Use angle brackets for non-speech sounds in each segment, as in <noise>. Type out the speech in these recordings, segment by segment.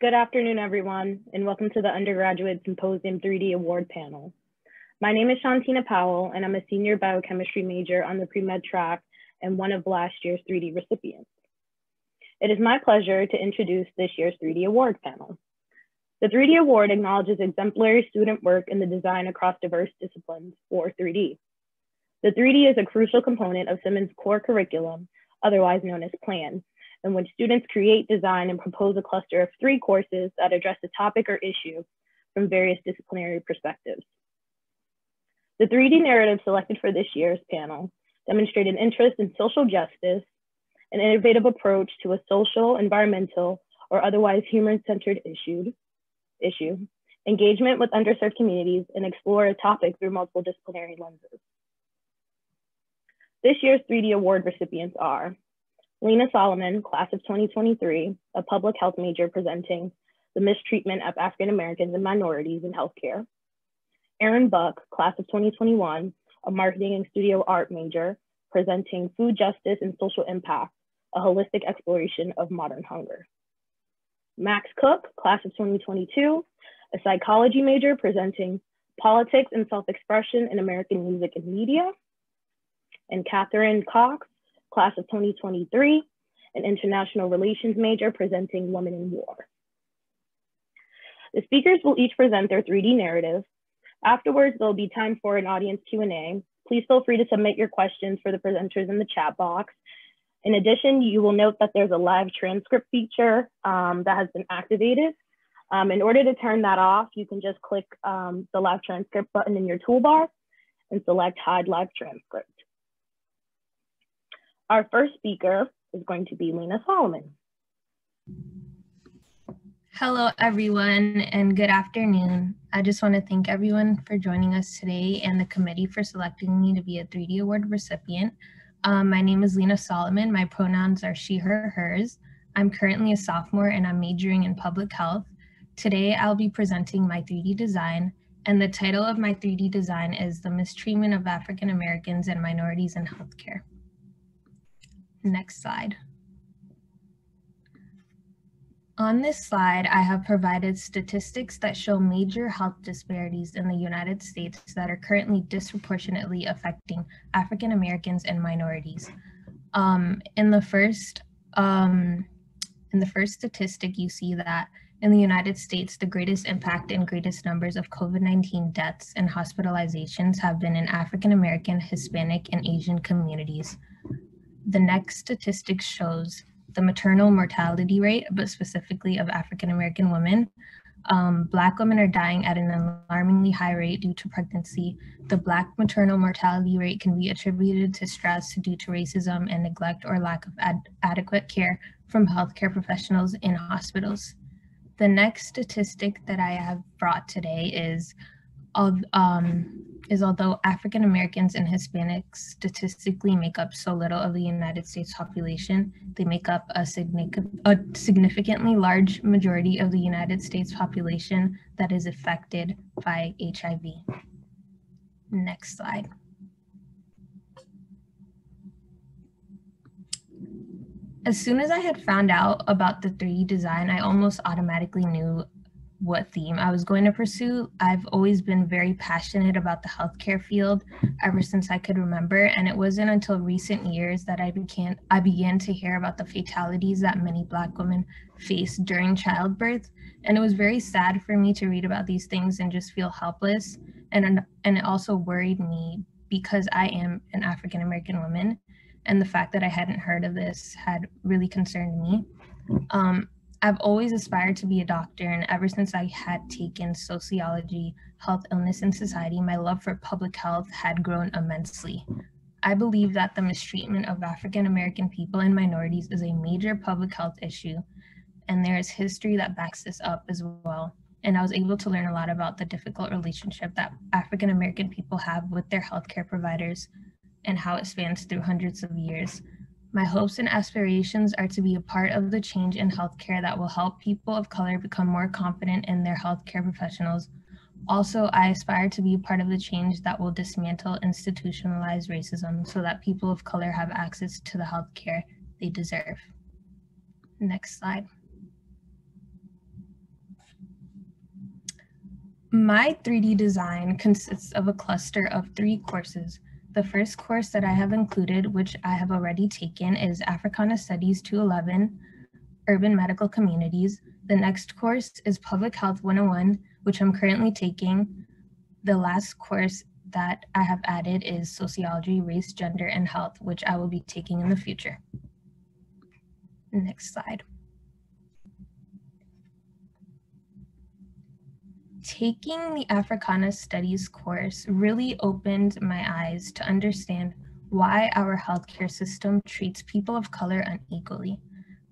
Good afternoon, everyone, and welcome to the Undergraduate Symposium 3D Award panel. My name is Shauntina Powell, and I'm a senior biochemistry major on the pre-med track and one of last year's 3D recipients. It is my pleasure to introduce this year's 3D Award panel. The 3D Award acknowledges exemplary student work in the design across diverse disciplines, or 3D. The 3D is a crucial component of Simmons' core curriculum, otherwise known as PLAN, in when students create, design, and propose a cluster of three courses that address a topic or issue from various disciplinary perspectives. The 3D narrative selected for this year's panel demonstrated an interest in social justice, an innovative approach to a social, environmental, or otherwise human-centered issue, issue, engagement with underserved communities, and explore a topic through multiple disciplinary lenses. This year's 3D award recipients are Lena Solomon, class of 2023, a public health major presenting the mistreatment of African Americans and minorities in healthcare. Erin Buck, class of 2021, a marketing and studio art major presenting food justice and social impact, a holistic exploration of modern hunger. Max Cook, class of 2022, a psychology major presenting politics and self-expression in American music and media. And Catherine Cox, class of 2023, an international relations major presenting Women in War. The speakers will each present their 3D narrative. Afterwards, there'll be time for an audience Q&A. Please feel free to submit your questions for the presenters in the chat box. In addition, you will note that there's a live transcript feature um, that has been activated. Um, in order to turn that off, you can just click um, the live transcript button in your toolbar and select hide live transcript. Our first speaker is going to be Lena Solomon. Hello, everyone, and good afternoon. I just want to thank everyone for joining us today and the committee for selecting me to be a 3D Award recipient. Um, my name is Lena Solomon. My pronouns are she, her, hers. I'm currently a sophomore and I'm majoring in public health. Today, I'll be presenting my 3D design, and the title of my 3D design is The Mistreatment of African Americans and Minorities in Healthcare. Next slide. On this slide, I have provided statistics that show major health disparities in the United States that are currently disproportionately affecting African Americans and minorities. Um, in the first um, in the first statistic, you see that in the United States, the greatest impact and greatest numbers of COVID-19 deaths and hospitalizations have been in African American, Hispanic, and Asian communities. The next statistic shows the maternal mortality rate, but specifically of African American women. Um, black women are dying at an alarmingly high rate due to pregnancy. The Black maternal mortality rate can be attributed to stress due to racism and neglect or lack of ad adequate care from healthcare professionals in hospitals. The next statistic that I have brought today is um, is although African Americans and Hispanics statistically make up so little of the United States population, they make up a, a significantly large majority of the United States population that is affected by HIV. Next slide. As soon as I had found out about the 3D design, I almost automatically knew what theme I was going to pursue. I've always been very passionate about the healthcare field ever since I could remember, and it wasn't until recent years that I began I began to hear about the fatalities that many Black women face during childbirth, and it was very sad for me to read about these things and just feel helpless, and and it also worried me because I am an African American woman, and the fact that I hadn't heard of this had really concerned me. Um, I've always aspired to be a doctor, and ever since I had taken sociology, health, illness, and society, my love for public health had grown immensely. I believe that the mistreatment of African American people and minorities is a major public health issue, and there is history that backs this up as well. And I was able to learn a lot about the difficult relationship that African American people have with their healthcare providers and how it spans through hundreds of years. My hopes and aspirations are to be a part of the change in healthcare that will help people of color become more confident in their healthcare professionals. Also, I aspire to be a part of the change that will dismantle institutionalized racism so that people of color have access to the healthcare they deserve. Next slide. My 3D design consists of a cluster of three courses. The first course that I have included, which I have already taken, is Africana Studies 211, Urban Medical Communities. The next course is Public Health 101, which I'm currently taking. The last course that I have added is Sociology, Race, Gender, and Health, which I will be taking in the future. Next slide. Taking the Africana Studies course really opened my eyes to understand why our healthcare system treats people of color unequally.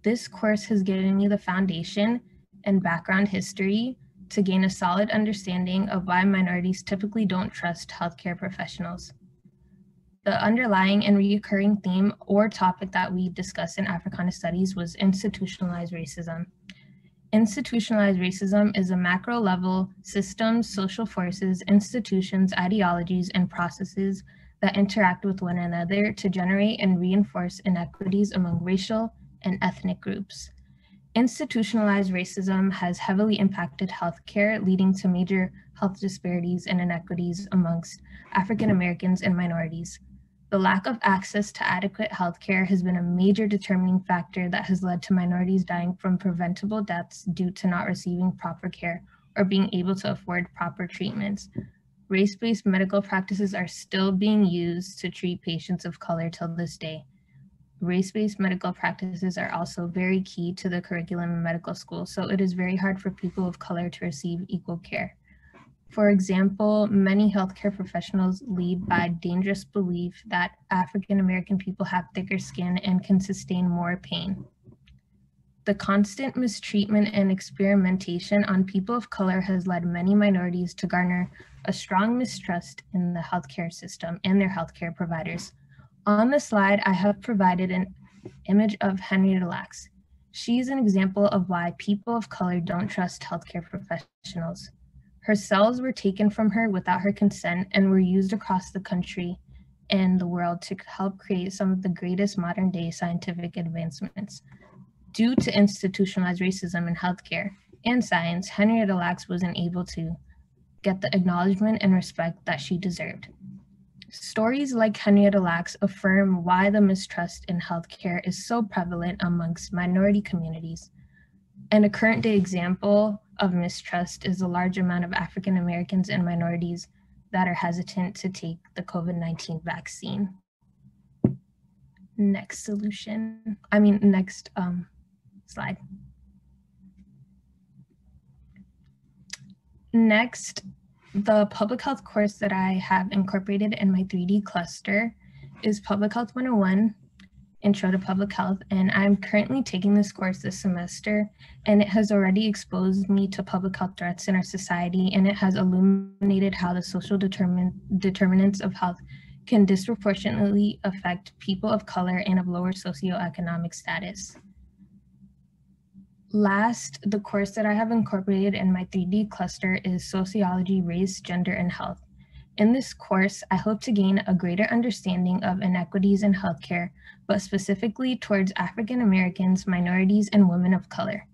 This course has given me the foundation and background history to gain a solid understanding of why minorities typically don't trust healthcare professionals. The underlying and recurring theme or topic that we discussed in Africana Studies was institutionalized racism. Institutionalized racism is a macro level systems, social forces, institutions, ideologies, and processes that interact with one another to generate and reinforce inequities among racial and ethnic groups. Institutionalized racism has heavily impacted healthcare, leading to major health disparities and inequities amongst African Americans and minorities. The lack of access to adequate healthcare has been a major determining factor that has led to minorities dying from preventable deaths due to not receiving proper care or being able to afford proper treatments. Race-based medical practices are still being used to treat patients of color till this day. Race-based medical practices are also very key to the curriculum in medical school, so it is very hard for people of color to receive equal care. For example, many healthcare professionals lead by dangerous belief that African American people have thicker skin and can sustain more pain. The constant mistreatment and experimentation on people of color has led many minorities to garner a strong mistrust in the healthcare system and their healthcare providers. On the slide, I have provided an image of Henrietta Lacks. She's an example of why people of color don't trust healthcare professionals. Her cells were taken from her without her consent and were used across the country and the world to help create some of the greatest modern day scientific advancements. Due to institutionalized racism in healthcare and science, Henrietta Lacks wasn't able to get the acknowledgement and respect that she deserved. Stories like Henrietta Lacks affirm why the mistrust in healthcare is so prevalent amongst minority communities. And a current day example of mistrust is the large amount of African Americans and minorities that are hesitant to take the COVID 19 vaccine. Next solution, I mean, next um, slide. Next, the public health course that I have incorporated in my 3D cluster is Public Health 101, Intro to Public Health, and I'm currently taking this course this semester, and it has already exposed me to public health threats in our society, and it has illuminated how the social determin determinants of health can disproportionately affect people of color and of lower socioeconomic status. Last, the course that I have incorporated in my 3D cluster is Sociology, Race, Gender, and Health. In this course, I hope to gain a greater understanding of inequities in healthcare, but specifically towards African Americans, minorities, and women of color.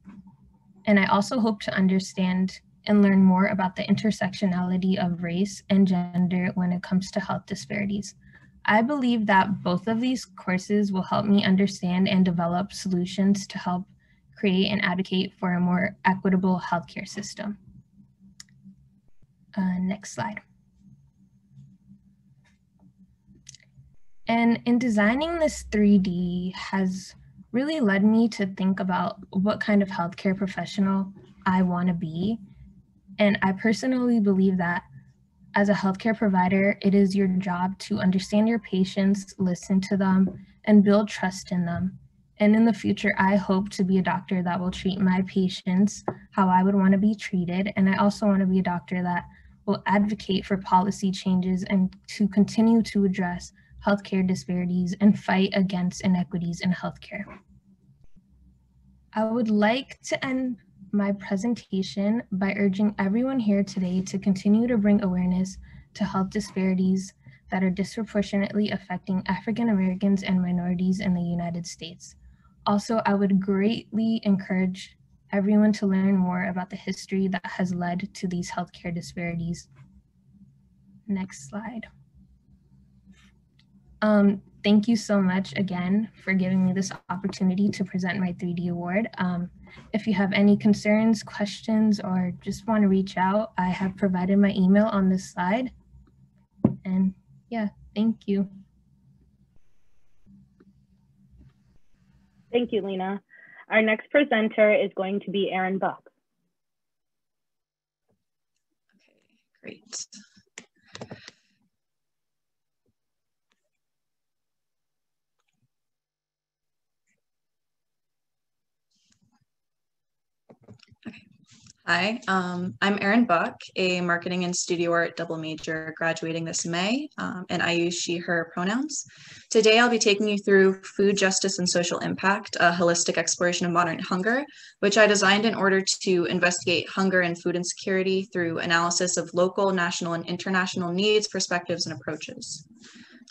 And I also hope to understand and learn more about the intersectionality of race and gender when it comes to health disparities. I believe that both of these courses will help me understand and develop solutions to help create and advocate for a more equitable healthcare system. Uh, next slide. And in designing this 3D has really led me to think about what kind of healthcare professional I want to be. And I personally believe that as a healthcare provider, it is your job to understand your patients, listen to them, and build trust in them. And in the future, I hope to be a doctor that will treat my patients how I would want to be treated. And I also want to be a doctor that will advocate for policy changes and to continue to address healthcare disparities and fight against inequities in healthcare. I would like to end my presentation by urging everyone here today to continue to bring awareness to health disparities that are disproportionately affecting African Americans and minorities in the United States. Also, I would greatly encourage everyone to learn more about the history that has led to these healthcare disparities. Next slide. Um, thank you so much again for giving me this opportunity to present my 3D award. Um, if you have any concerns, questions, or just want to reach out, I have provided my email on this slide. And yeah, thank you. Thank you, Lena. Our next presenter is going to be Erin Buck. Okay, great. Hi, um, I'm Erin Buck, a marketing and studio art double major graduating this May, um, and I use she, her pronouns. Today, I'll be taking you through Food Justice and Social Impact, a holistic exploration of modern hunger, which I designed in order to investigate hunger and food insecurity through analysis of local, national, and international needs, perspectives, and approaches.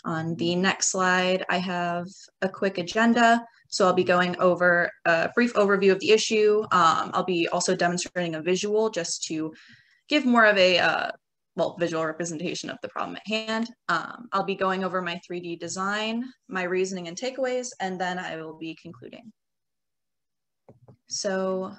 On the next slide, I have a quick agenda. So I'll be going over a brief overview of the issue. Um, I'll be also demonstrating a visual just to give more of a uh, well, visual representation of the problem at hand. Um, I'll be going over my 3D design, my reasoning and takeaways, and then I will be concluding. So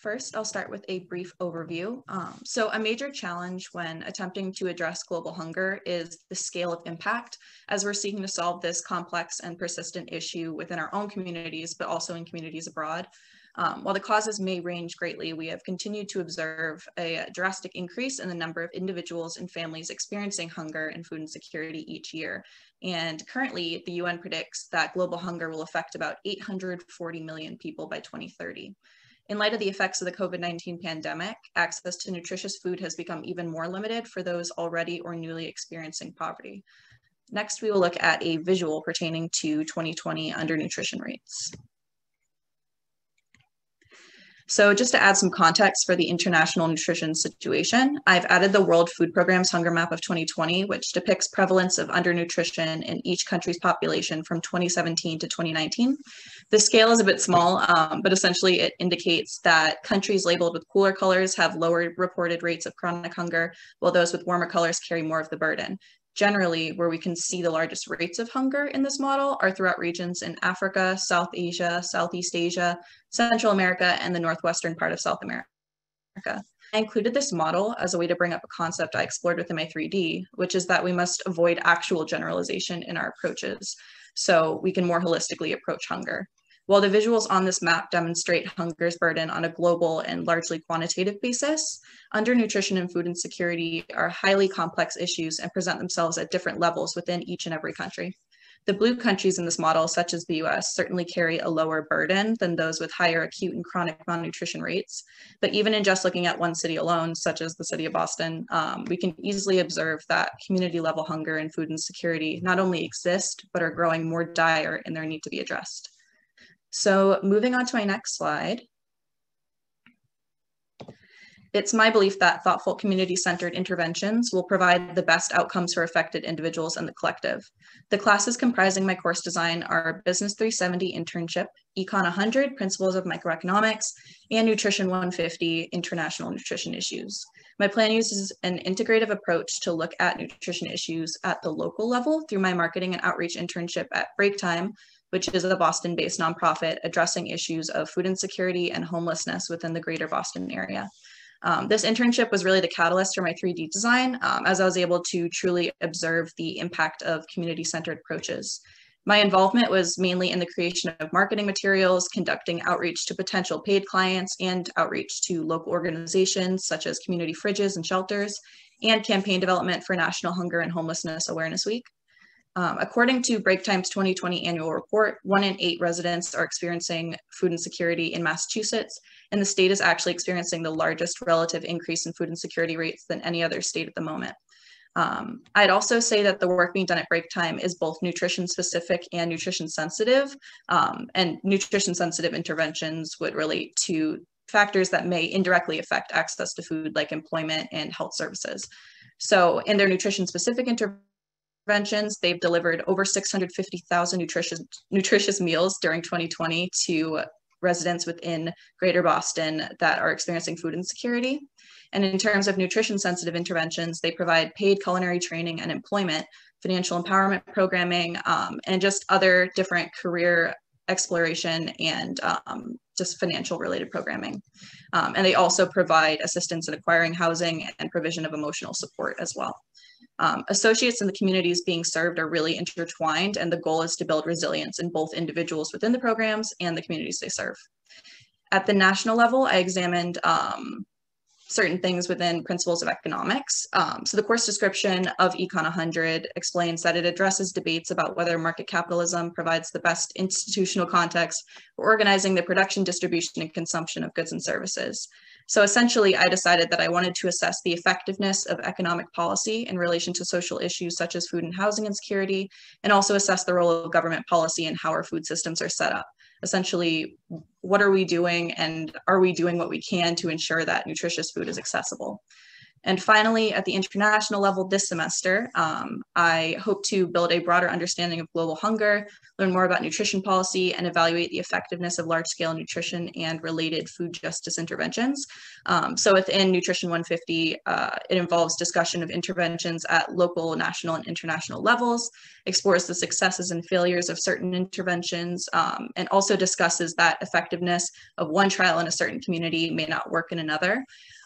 First, I'll start with a brief overview. Um, so a major challenge when attempting to address global hunger is the scale of impact as we're seeking to solve this complex and persistent issue within our own communities, but also in communities abroad. Um, while the causes may range greatly, we have continued to observe a drastic increase in the number of individuals and families experiencing hunger and food insecurity each year. And currently, the UN predicts that global hunger will affect about 840 million people by 2030. In light of the effects of the COVID 19 pandemic, access to nutritious food has become even more limited for those already or newly experiencing poverty. Next, we will look at a visual pertaining to 2020 undernutrition rates. So just to add some context for the international nutrition situation, I've added the World Food Programme's Hunger Map of 2020, which depicts prevalence of undernutrition in each country's population from 2017 to 2019. The scale is a bit small, um, but essentially it indicates that countries labeled with cooler colors have lower reported rates of chronic hunger, while those with warmer colors carry more of the burden generally where we can see the largest rates of hunger in this model are throughout regions in Africa, South Asia, Southeast Asia, Central America, and the northwestern part of South America. I included this model as a way to bring up a concept I explored within my 3D, which is that we must avoid actual generalization in our approaches so we can more holistically approach hunger. While the visuals on this map demonstrate hunger's burden on a global and largely quantitative basis, undernutrition and food insecurity are highly complex issues and present themselves at different levels within each and every country. The blue countries in this model, such as the US, certainly carry a lower burden than those with higher acute and chronic malnutrition rates. But even in just looking at one city alone, such as the city of Boston, um, we can easily observe that community level hunger and food insecurity not only exist, but are growing more dire in their need to be addressed. So moving on to my next slide. It's my belief that thoughtful community-centered interventions will provide the best outcomes for affected individuals and the collective. The classes comprising my course design are Business 370 Internship, Econ 100, Principles of Microeconomics, and Nutrition 150, International Nutrition Issues. My plan uses an integrative approach to look at nutrition issues at the local level through my marketing and outreach internship at Break Time, which is a Boston based nonprofit addressing issues of food insecurity and homelessness within the greater Boston area. Um, this internship was really the catalyst for my 3D design um, as I was able to truly observe the impact of community centered approaches. My involvement was mainly in the creation of marketing materials, conducting outreach to potential paid clients, and outreach to local organizations such as community fridges and shelters, and campaign development for National Hunger and Homelessness Awareness Week. Um, according to Break Time's 2020 annual report, one in eight residents are experiencing food insecurity in Massachusetts, and the state is actually experiencing the largest relative increase in food insecurity rates than any other state at the moment. Um, I'd also say that the work being done at break time is both nutrition specific and nutrition sensitive, um, and nutrition sensitive interventions would relate to factors that may indirectly affect access to food like employment and health services. So in their nutrition specific interventions, interventions. They've delivered over 650,000 nutritious, nutritious meals during 2020 to residents within Greater Boston that are experiencing food insecurity. And in terms of nutrition sensitive interventions, they provide paid culinary training and employment, financial empowerment programming, um, and just other different career exploration and um, just financial related programming. Um, and they also provide assistance in acquiring housing and provision of emotional support as well. Um, associates and the communities being served are really intertwined, and the goal is to build resilience in both individuals within the programs and the communities they serve. At the national level, I examined um, certain things within principles of economics. Um, so the course description of Econ 100 explains that it addresses debates about whether market capitalism provides the best institutional context for organizing the production, distribution, and consumption of goods and services. So essentially, I decided that I wanted to assess the effectiveness of economic policy in relation to social issues such as food and housing insecurity, and also assess the role of government policy and how our food systems are set up. Essentially, what are we doing and are we doing what we can to ensure that nutritious food is accessible? And finally, at the international level this semester, um, I hope to build a broader understanding of global hunger, learn more about nutrition policy, and evaluate the effectiveness of large-scale nutrition and related food justice interventions. Um, so within Nutrition 150, uh, it involves discussion of interventions at local, national, and international levels, explores the successes and failures of certain interventions, um, and also discusses that effectiveness of one trial in a certain community may not work in another.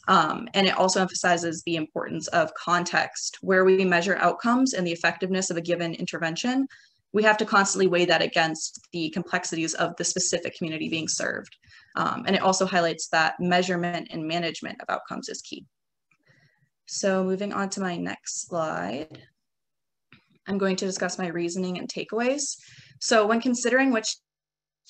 Um, and it also emphasizes the importance of context, where we measure outcomes and the effectiveness of a given intervention. We have to constantly weigh that against the complexities of the specific community being served. Um, and it also highlights that measurement and management of outcomes is key. So moving on to my next slide, I'm going to discuss my reasoning and takeaways. So when considering which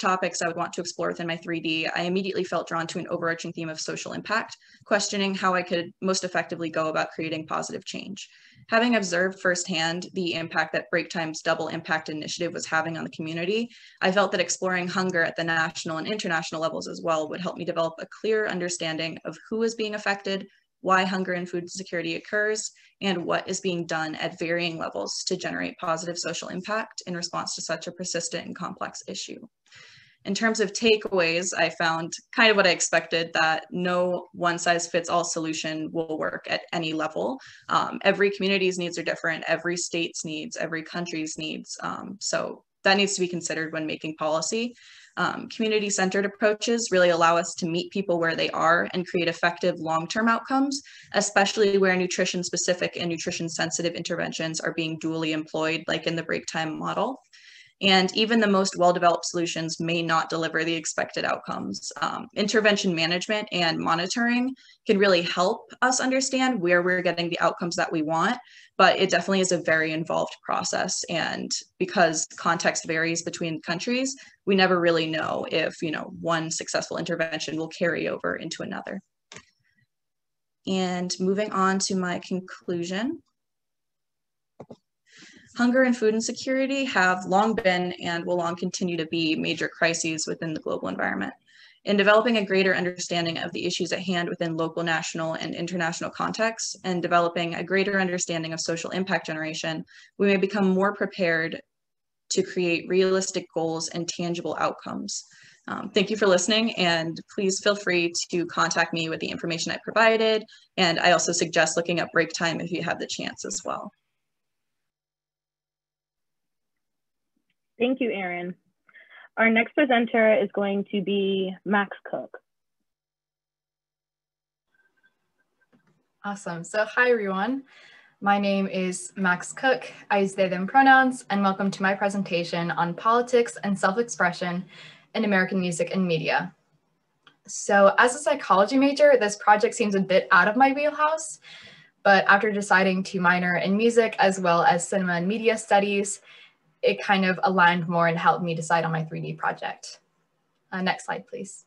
topics I would want to explore within my 3D, I immediately felt drawn to an overarching theme of social impact, questioning how I could most effectively go about creating positive change. Having observed firsthand the impact that Break Time's double impact initiative was having on the community, I felt that exploring hunger at the national and international levels as well would help me develop a clear understanding of who is being affected, why hunger and food security occurs, and what is being done at varying levels to generate positive social impact in response to such a persistent and complex issue in terms of takeaways, I found kind of what I expected that no one size fits all solution will work at any level. Um, every community's needs are different, every state's needs, every country's needs. Um, so that needs to be considered when making policy. Um, community centered approaches really allow us to meet people where they are and create effective long term outcomes, especially where nutrition specific and nutrition sensitive interventions are being dually employed, like in the break time model. And even the most well-developed solutions may not deliver the expected outcomes. Um, intervention management and monitoring can really help us understand where we're getting the outcomes that we want, but it definitely is a very involved process. And because context varies between countries, we never really know if, you know, one successful intervention will carry over into another. And moving on to my conclusion. Hunger and food insecurity have long been and will long continue to be major crises within the global environment. In developing a greater understanding of the issues at hand within local, national, and international contexts, and developing a greater understanding of social impact generation, we may become more prepared to create realistic goals and tangible outcomes. Um, thank you for listening, and please feel free to contact me with the information I provided. And I also suggest looking up break time if you have the chance as well. Thank you, Erin. Our next presenter is going to be Max Cook. Awesome. So hi, everyone. My name is Max Cook. I use they, them pronouns, and welcome to my presentation on politics and self-expression in American music and media. So as a psychology major, this project seems a bit out of my wheelhouse, but after deciding to minor in music as well as cinema and media studies, it kind of aligned more and helped me decide on my 3D project. Uh, next slide, please.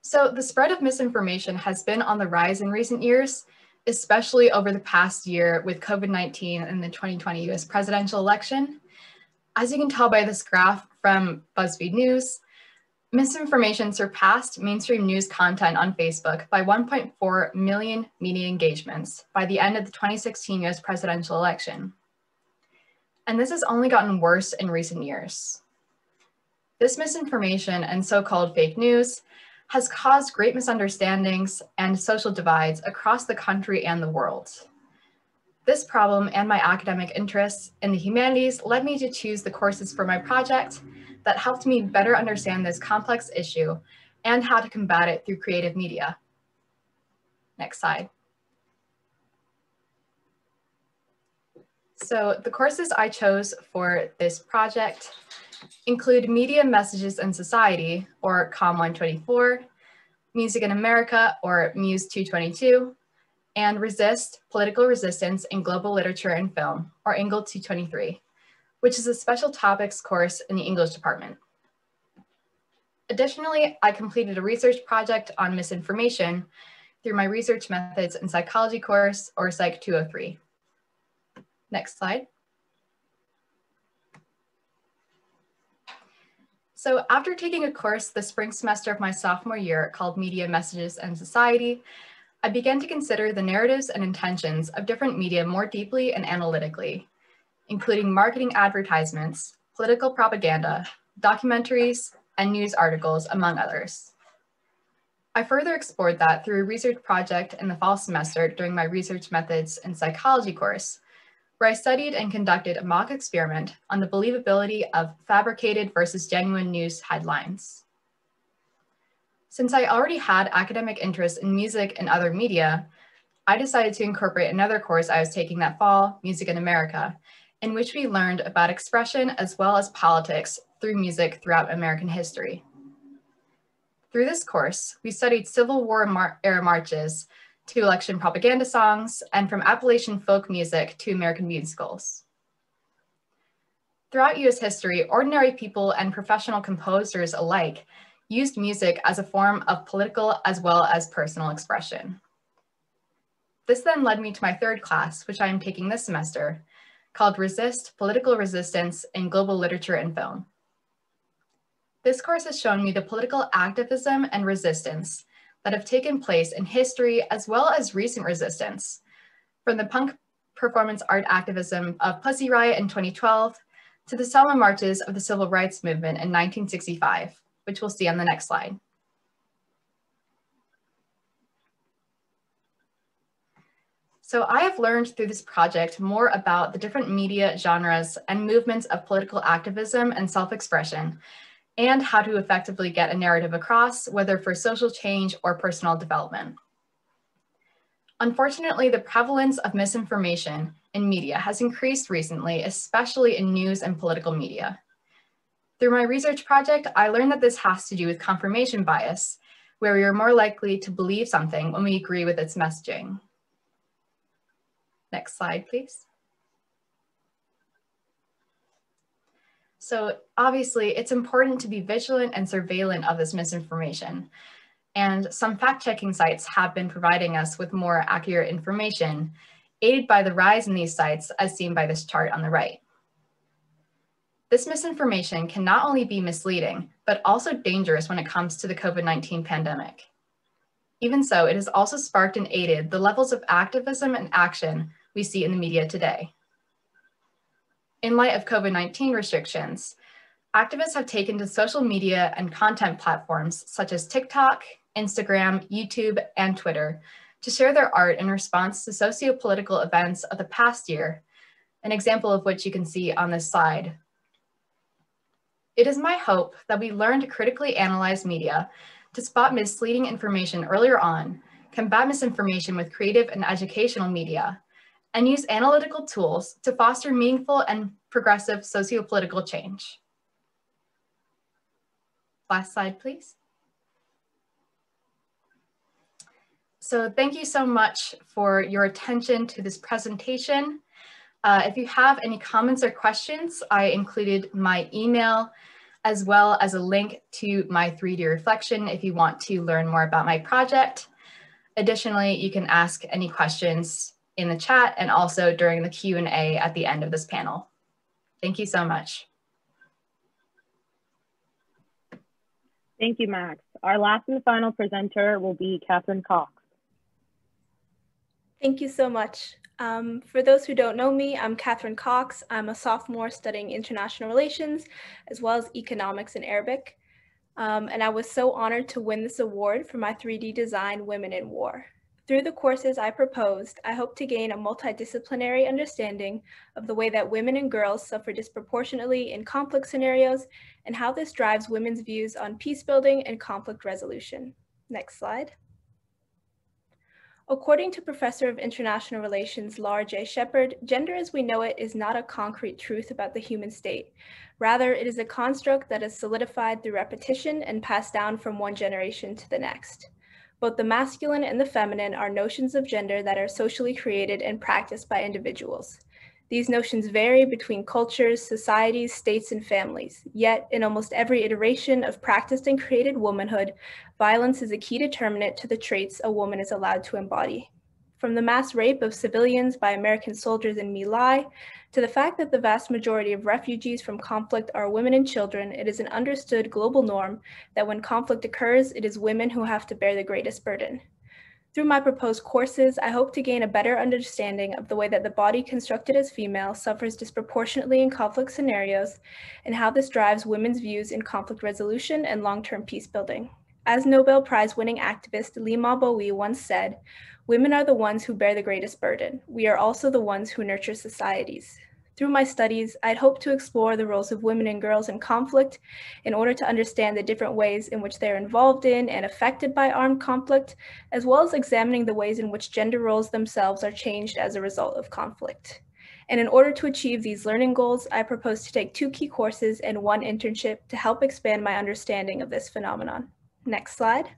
So the spread of misinformation has been on the rise in recent years, especially over the past year with COVID-19 and the 2020 US presidential election. As you can tell by this graph from BuzzFeed News, misinformation surpassed mainstream news content on Facebook by 1.4 million media engagements by the end of the 2016 US presidential election and this has only gotten worse in recent years. This misinformation and so-called fake news has caused great misunderstandings and social divides across the country and the world. This problem and my academic interests in the humanities led me to choose the courses for my project that helped me better understand this complex issue and how to combat it through creative media. Next slide. So the courses I chose for this project include Media, Messages, and Society, or COM 124, Music in America, or Muse 222, and Resist, Political Resistance in Global Literature and Film, or ENGLE 223, which is a special topics course in the English department. Additionally, I completed a research project on misinformation through my research methods in psychology course, or Psych 203. Next slide. So after taking a course the spring semester of my sophomore year called Media, Messages, and Society, I began to consider the narratives and intentions of different media more deeply and analytically, including marketing advertisements, political propaganda, documentaries, and news articles, among others. I further explored that through a research project in the fall semester during my research methods and psychology course, where I studied and conducted a mock experiment on the believability of fabricated versus genuine news headlines. Since I already had academic interest in music and other media, I decided to incorporate another course I was taking that fall, Music in America, in which we learned about expression as well as politics through music throughout American history. Through this course, we studied Civil War mar era marches to election propaganda songs, and from Appalachian folk music to American musicals. Throughout US history, ordinary people and professional composers alike used music as a form of political as well as personal expression. This then led me to my third class, which I am taking this semester, called Resist, Political Resistance in Global Literature and Film. This course has shown me the political activism and resistance that have taken place in history as well as recent resistance, from the punk performance art activism of Pussy Riot in 2012 to the Selma marches of the civil rights movement in 1965, which we'll see on the next slide. So I have learned through this project more about the different media genres and movements of political activism and self-expression, and how to effectively get a narrative across, whether for social change or personal development. Unfortunately, the prevalence of misinformation in media has increased recently, especially in news and political media. Through my research project, I learned that this has to do with confirmation bias, where we are more likely to believe something when we agree with its messaging. Next slide, please. So obviously it's important to be vigilant and surveillant of this misinformation. And some fact checking sites have been providing us with more accurate information, aided by the rise in these sites as seen by this chart on the right. This misinformation can not only be misleading, but also dangerous when it comes to the COVID-19 pandemic. Even so, it has also sparked and aided the levels of activism and action we see in the media today. In light of COVID-19 restrictions, activists have taken to social media and content platforms such as TikTok, Instagram, YouTube, and Twitter to share their art in response to socio-political events of the past year, an example of which you can see on this slide. It is my hope that we learn to critically analyze media to spot misleading information earlier on, combat misinformation with creative and educational media, and use analytical tools to foster meaningful and progressive socio-political change. Last slide, please. So thank you so much for your attention to this presentation. Uh, if you have any comments or questions, I included my email as well as a link to my 3D reflection if you want to learn more about my project. Additionally, you can ask any questions in the chat and also during the Q&A at the end of this panel. Thank you so much. Thank you, Max. Our last and final presenter will be Catherine Cox. Thank you so much. Um, for those who don't know me, I'm Catherine Cox. I'm a sophomore studying international relations as well as economics and Arabic. Um, and I was so honored to win this award for my 3D design Women in War. Through the courses I proposed, I hope to gain a multidisciplinary understanding of the way that women and girls suffer disproportionately in conflict scenarios and how this drives women's views on peace building and conflict resolution. Next slide. According to Professor of International Relations Laura J. Shepherd, gender as we know it is not a concrete truth about the human state. Rather, it is a construct that is solidified through repetition and passed down from one generation to the next. Both the masculine and the feminine are notions of gender that are socially created and practiced by individuals. These notions vary between cultures, societies, states, and families. Yet, in almost every iteration of practiced and created womanhood, violence is a key determinant to the traits a woman is allowed to embody. From the mass rape of civilians by American soldiers in My Lai to the fact that the vast majority of refugees from conflict are women and children, it is an understood global norm that when conflict occurs, it is women who have to bear the greatest burden. Through my proposed courses, I hope to gain a better understanding of the way that the body constructed as female suffers disproportionately in conflict scenarios and how this drives women's views in conflict resolution and long-term peace building. As Nobel Prize winning activist Leymah Gbowee once said, Women are the ones who bear the greatest burden. We are also the ones who nurture societies. Through my studies, I'd hope to explore the roles of women and girls in conflict in order to understand the different ways in which they're involved in and affected by armed conflict, as well as examining the ways in which gender roles themselves are changed as a result of conflict. And in order to achieve these learning goals, I propose to take two key courses and one internship to help expand my understanding of this phenomenon. Next slide.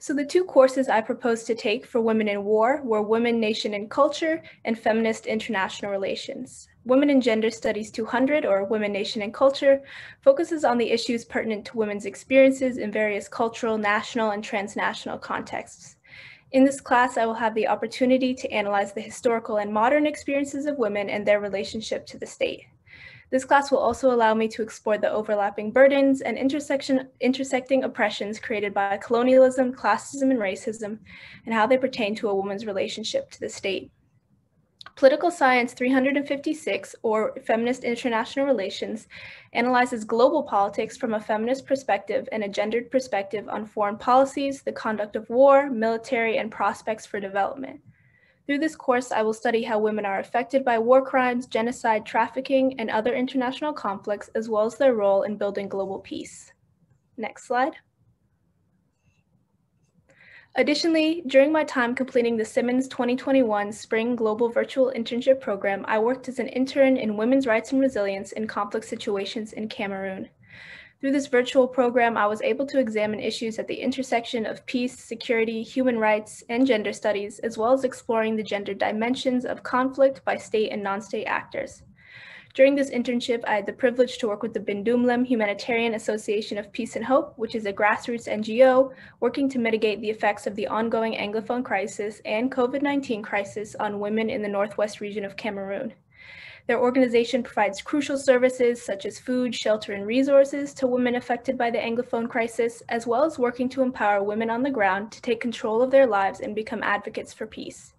So the two courses I proposed to take for Women in War were Women, Nation, and Culture and Feminist International Relations. Women in Gender Studies 200, or Women, Nation, and Culture, focuses on the issues pertinent to women's experiences in various cultural, national, and transnational contexts. In this class, I will have the opportunity to analyze the historical and modern experiences of women and their relationship to the state. This class will also allow me to explore the overlapping burdens and intersection, intersecting oppressions created by colonialism, classism, and racism, and how they pertain to a woman's relationship to the state. Political Science 356, or Feminist International Relations, analyzes global politics from a feminist perspective and a gendered perspective on foreign policies, the conduct of war, military, and prospects for development. Through this course, I will study how women are affected by war crimes, genocide, trafficking, and other international conflicts, as well as their role in building global peace. Next slide. Additionally, during my time completing the Simmons 2021 Spring Global Virtual Internship Program, I worked as an intern in women's rights and resilience in conflict situations in Cameroon. Through this virtual program, I was able to examine issues at the intersection of peace, security, human rights, and gender studies, as well as exploring the gender dimensions of conflict by state and non-state actors. During this internship, I had the privilege to work with the Bindumlem Humanitarian Association of Peace and Hope, which is a grassroots NGO working to mitigate the effects of the ongoing Anglophone crisis and COVID-19 crisis on women in the Northwest region of Cameroon. Their organization provides crucial services such as food, shelter, and resources to women affected by the Anglophone crisis, as well as working to empower women on the ground to take control of their lives and become advocates for peace.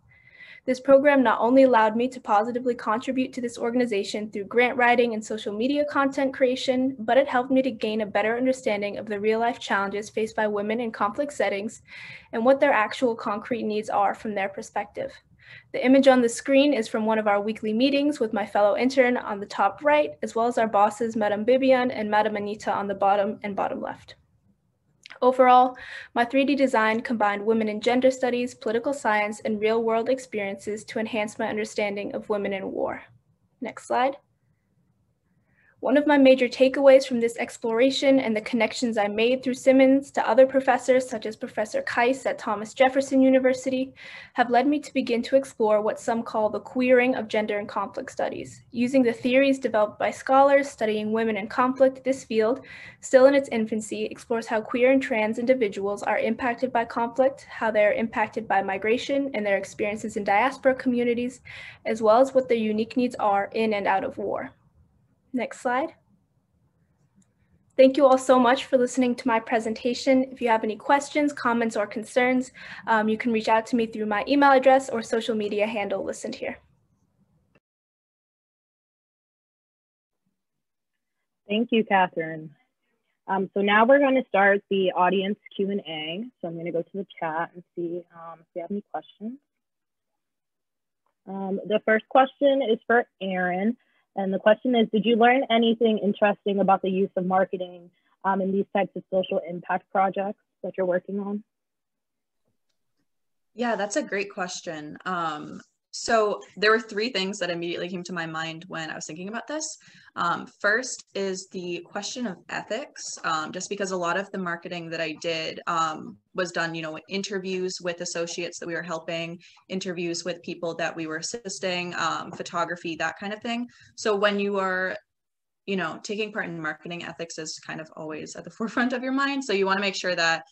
This program not only allowed me to positively contribute to this organization through grant writing and social media content creation, but it helped me to gain a better understanding of the real life challenges faced by women in conflict settings and what their actual concrete needs are from their perspective. The image on the screen is from one of our weekly meetings with my fellow intern on the top right, as well as our bosses, Madame Bibian and Madame Anita on the bottom and bottom left. Overall, my 3D design combined women in gender studies, political science, and real world experiences to enhance my understanding of women in war. Next slide. One of my major takeaways from this exploration and the connections I made through Simmons to other professors such as Professor Kais at Thomas Jefferson University have led me to begin to explore what some call the queering of gender and conflict studies. Using the theories developed by scholars studying women and conflict, this field, still in its infancy, explores how queer and trans individuals are impacted by conflict, how they are impacted by migration and their experiences in diaspora communities, as well as what their unique needs are in and out of war. Next slide. Thank you all so much for listening to my presentation. If you have any questions, comments, or concerns, um, you can reach out to me through my email address or social media handle listed here. Thank you, Catherine. Um, so now we're going to start the audience Q&A. So I'm going to go to the chat and see um, if we have any questions. Um, the first question is for Erin. And the question is, did you learn anything interesting about the use of marketing um, in these types of social impact projects that you're working on? Yeah, that's a great question. Um, so there were three things that immediately came to my mind when I was thinking about this. Um, first is the question of ethics, um, just because a lot of the marketing that I did um, was done, you know, interviews with associates that we were helping, interviews with people that we were assisting, um, photography, that kind of thing. So when you are you know, taking part in marketing ethics is kind of always at the <laughs> forefront of your mind. So you want to make sure that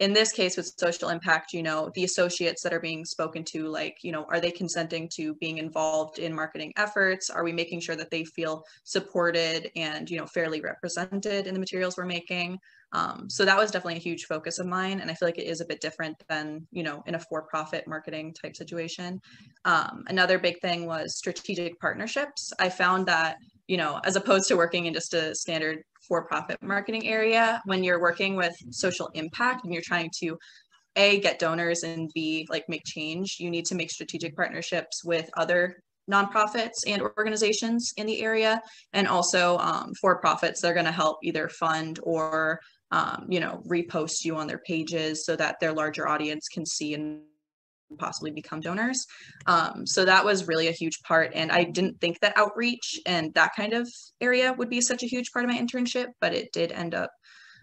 in this case with social impact you know the associates that are being spoken to like you know are they consenting to being involved in marketing efforts? Are we making sure that they feel supported and you know fairly represented in the materials we're making? Um, so that was definitely a huge focus of mine and i feel like it is a bit different than you know in a for-profit marketing type situation. Um, another big thing was strategic partnerships. I found that you know as opposed to working in just a standard for-profit marketing area when you're working with social impact and you're trying to a get donors and b like make change you need to make strategic partnerships with other nonprofits and organizations in the area. And also um, for profits they're going to help either fund or um, you know repost you on their pages so that their larger audience can see and possibly become donors. Um, so that was really a huge part. And I didn't think that outreach and that kind of area would be such a huge part of my internship, but it did end up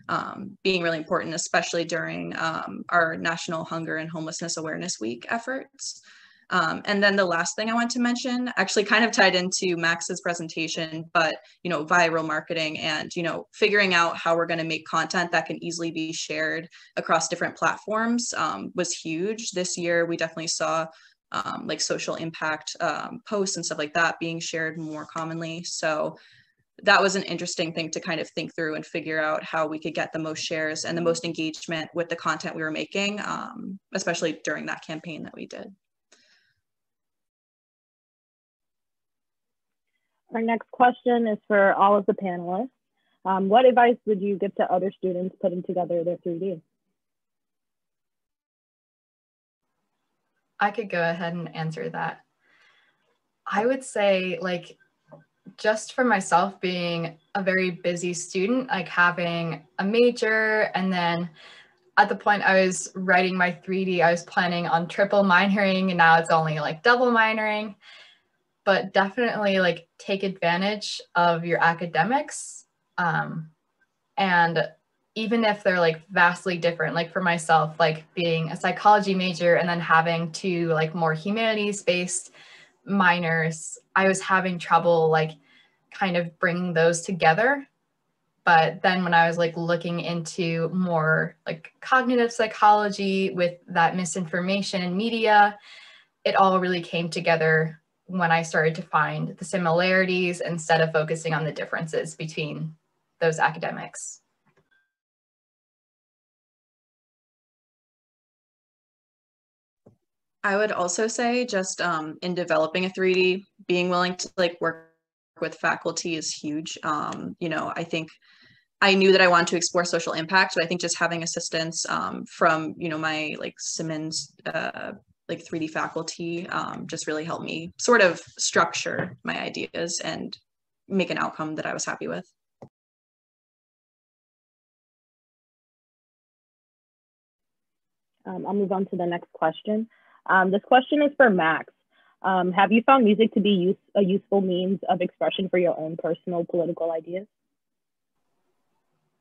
um, being really important, especially during um, our National Hunger and Homelessness Awareness Week efforts. Um, and then the last thing I want to mention, actually kind of tied into Max's presentation, but you know, viral marketing and you know, figuring out how we're going to make content that can easily be shared across different platforms um, was huge. This year, we definitely saw um, like social impact um, posts and stuff like that being shared more commonly. So that was an interesting thing to kind of think through and figure out how we could get the most shares and the most engagement with the content we were making, um, especially during that campaign that we did. Our next question is for all of the panelists. Um, what advice would you give to other students putting together their 3D? I could go ahead and answer that. I would say like just for myself being a very busy student, like having a major and then at the point I was writing my 3D, I was planning on triple minoring and now it's only like double minoring but definitely like take advantage of your academics. Um, and even if they're like vastly different, like for myself, like being a psychology major and then having two like more humanities based minors, I was having trouble like kind of bringing those together. But then when I was like looking into more like cognitive psychology with that misinformation and media, it all really came together when I started to find the similarities instead of focusing on the differences between those academics. I would also say just um, in developing a 3D, being willing to like work with faculty is huge. Um, you know, I think I knew that I wanted to explore social impact, but I think just having assistance um, from, you know, my like Simmons uh, like 3D faculty um, just really helped me sort of structure my ideas and make an outcome that I was happy with. Um, I'll move on to the next question. Um, this question is for Max. Um, have you found music to be use, a useful means of expression for your own personal political ideas?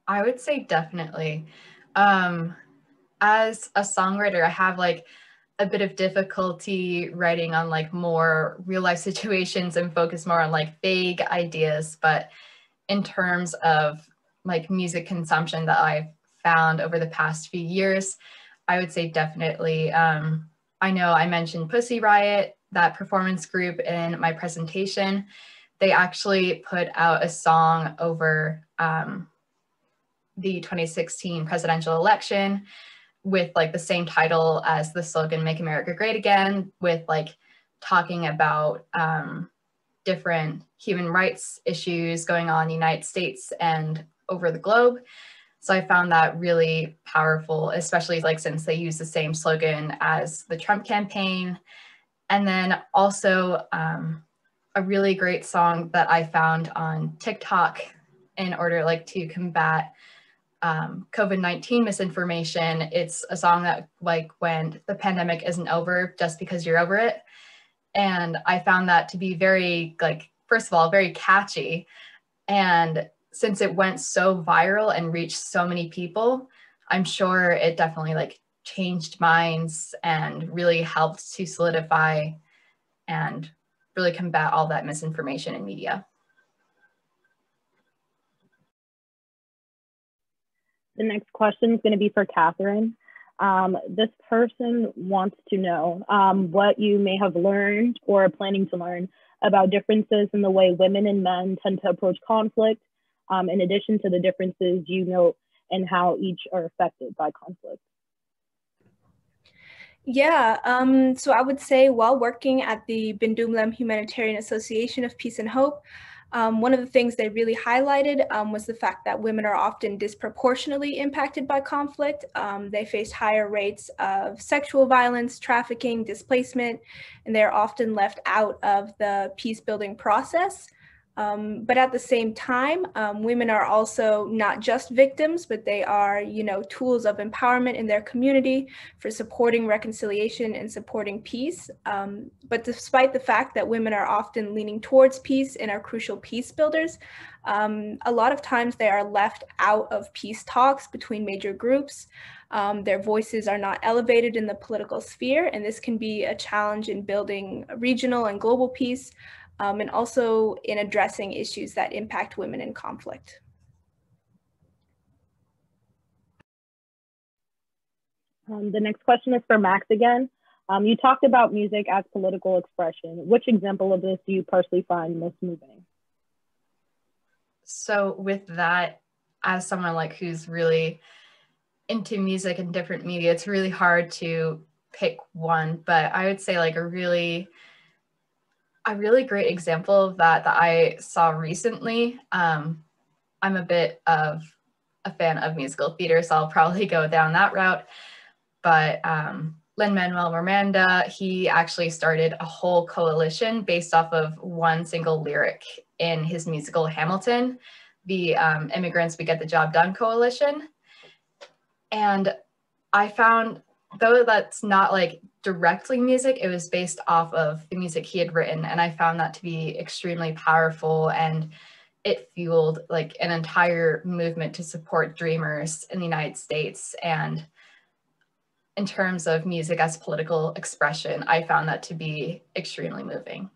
I would say definitely. Um, as a songwriter, I have like a bit of difficulty writing on like more real life <laughs> situations and focus more on like vague ideas. But in terms of like music consumption that I've found over the past few years, I would say definitely. Um, I know I mentioned Pussy Riot, that performance group in my presentation. They actually put out a song over um, the 2016 presidential election with like the same title as the slogan make america great again with like talking about um, different human rights issues going on in the united states and over the globe. So i found that really powerful especially like since they use the same slogan as the trump campaign. And then also um, a really great song that i found on tiktok in order like to combat um, COVID-19 misinformation. It's a song that like when the pandemic isn't over just because you're over it. And I found that to be very like, first of all, very catchy. And since it went so viral and reached so many people, I'm sure it definitely like changed minds and really helped to solidify and really combat all that misinformation in media. The next question is going to be for Catherine. Um, this person wants to know um, what you may have learned or are planning to learn about differences in the way women and men tend to approach conflict, um, in addition to the differences you note and how each are affected by conflict. Yeah, um, so I would say while working at the Bindumlem Humanitarian Association of Peace and Hope, um, one of the things they really highlighted um, was the fact that women are often disproportionately impacted by conflict. Um, they face higher rates of sexual violence, trafficking, displacement, and they're often left out of the peace building process. Um, but at the same time, um, women are also not just victims, but they are, you know, tools of empowerment in their community for supporting reconciliation and supporting peace. Um, but despite the fact that women are often leaning towards peace and are crucial peace builders, um, a lot of times they are left out of peace talks between major groups. Um, their voices are not elevated in the political sphere, and this can be a challenge in building regional and global peace um, and also in addressing issues that impact women in conflict. Um, the next question is for Max again. Um, you talked about music as political expression. Which example of this do you personally find most moving? So with that, as someone like who's really into music and different media, it's really hard to pick one, but I would say like a really a really great example of that that I saw recently. Um, I'm a bit of a fan of musical theater, so I'll probably go down that route. But um, Lin-Manuel Miranda, he actually started a whole coalition based off of one single lyric in his musical Hamilton, the um, Immigrants We Get the Job Done Coalition. And I found though that's not like directly music, it was based off of the music he had written. And I found that to be extremely powerful and it fueled like an entire movement to support dreamers in the United States. And in terms of music as political expression, I found that to be extremely moving.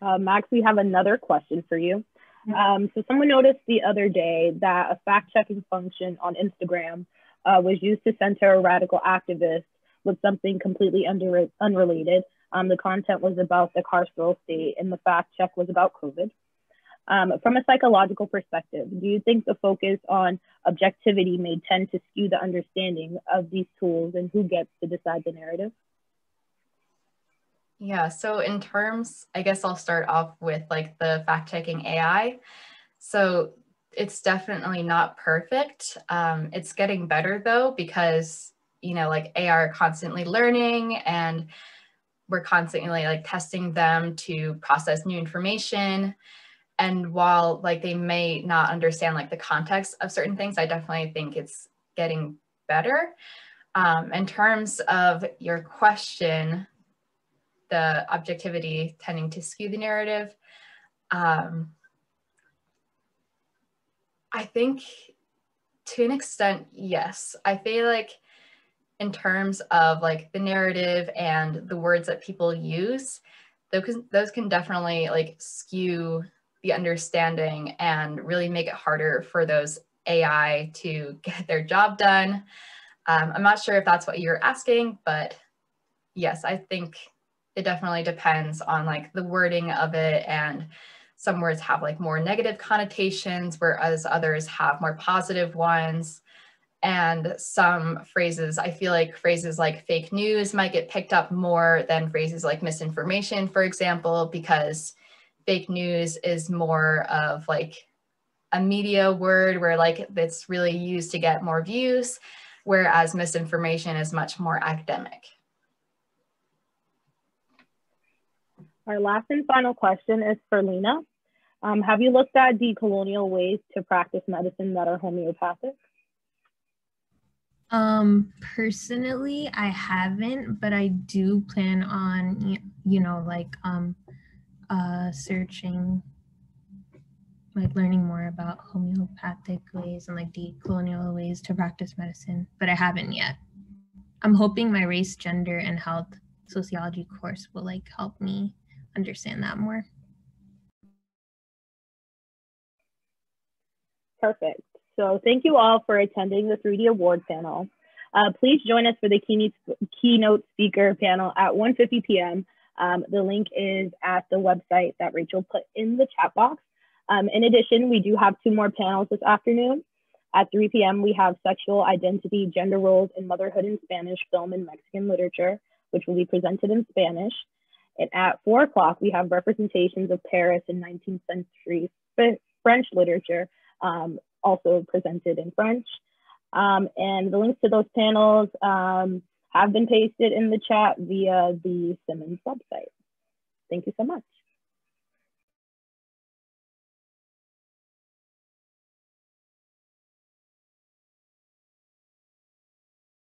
Uh, Max, we have another question for you. Um, so someone noticed the other day that a fact checking function on Instagram uh, was used to center a radical activist with something completely under, unrelated. Um, the content was about the carceral state and the fact check was about COVID. Um, from a psychological perspective, do you think the focus on objectivity may tend to skew the understanding of these tools and who gets to decide the narrative? Yeah, so in terms, I guess I'll start off with like the fact checking AI. So it's definitely not perfect. Um, it's getting better though, because, you know, like are constantly learning and we're constantly like testing them to process new information. And while like they may not understand like the context of certain things, I definitely think it's getting better. Um, in terms of your question, the objectivity tending to skew the narrative. Um, I think to an extent, yes. I feel like in terms of like the narrative and the words that people use, those, can, those can definitely like skew the understanding and really make it harder for those AI to <laughs> get their job done. Um, I'm not sure if that's what you're asking, but yes, I think it definitely depends on like the wording of it and some words have like more negative connotations, whereas others have more positive ones. And some phrases, I feel like phrases like fake news might get picked up more than phrases like misinformation, for example, because fake news is more of like a media word where like it's really used to get more views, whereas misinformation is much more academic. Our last and final question is for Lena. Um, have you looked at decolonial ways to practice medicine that are homeopathic? Um, personally, I haven't, but I do plan on, you know, like um, uh, searching, like learning more about homeopathic ways and like decolonial ways to practice medicine, but I haven't yet. I'm hoping my race, gender, and health sociology course will like help me understand that more. Perfect. So thank you all for attending the 3D award panel. Uh, please join us for the keynote speaker panel at 1.50 p.m. Um, the link is at the website that Rachel put in the chat box. Um, in addition, we do have two more panels this afternoon. At 3 p.m., we have sexual identity, gender roles, and motherhood in Spanish film and Mexican literature, which will be presented in Spanish. And at four o'clock, we have representations of Paris in 19th century French literature, um, also presented in French. Um, and the links to those panels um, have been pasted in the chat via the Simmons website. Thank you so much.